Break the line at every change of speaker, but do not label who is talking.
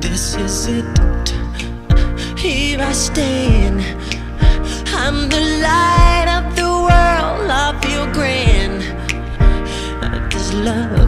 This is it. Here I stand. I'm the light of the world. I feel grand. This love